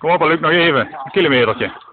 Kom op, Luc, nog even. Een kilometertje.